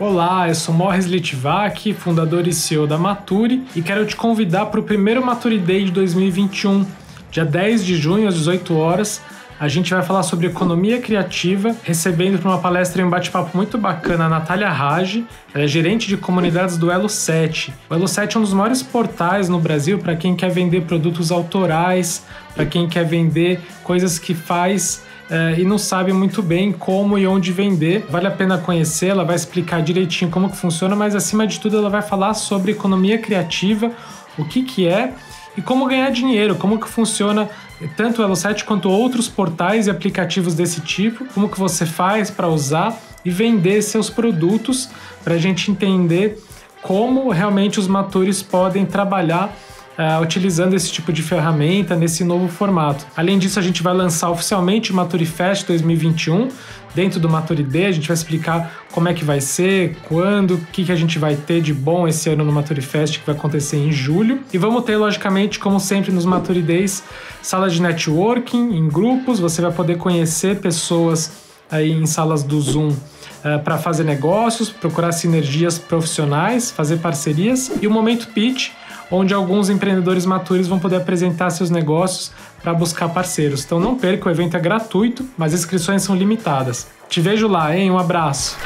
Olá, eu sou Morris Litvak, fundador e CEO da Maturi, e quero te convidar para o primeiro Maturi Day de 2021, dia 10 de junho às 18 horas. A gente vai falar sobre economia criativa, recebendo para uma palestra e um bate-papo muito bacana a Natália Rage, ela é gerente de comunidades do Elo 7. O Elo 7 é um dos maiores portais no Brasil para quem quer vender produtos autorais, para quem quer vender coisas que faz é, e não sabe muito bem como e onde vender. Vale a pena conhecer, ela vai explicar direitinho como que funciona, mas acima de tudo ela vai falar sobre economia criativa, o que que é e como ganhar dinheiro, como que funciona tanto o Elo7 quanto outros portais e aplicativos desse tipo, como que você faz para usar e vender seus produtos para a gente entender como realmente os matures podem trabalhar uh, utilizando esse tipo de ferramenta nesse novo formato. Além disso, a gente vai lançar oficialmente o Maturifest 2021 dentro do Maturide. A gente vai explicar como é que vai ser, quando, o que, que a gente vai ter de bom esse ano no Maturifest, que vai acontecer em julho. E vamos ter, logicamente, como sempre nos Maturidays, sala de networking em grupos. Você vai poder conhecer pessoas aí em salas do Zoom uh, para fazer negócios, procurar sinergias profissionais, fazer parcerias e o momento pitch, onde alguns empreendedores maturos vão poder apresentar seus negócios para buscar parceiros. Então não perca, o evento é gratuito, mas as inscrições são limitadas. Te vejo lá, hein? Um abraço.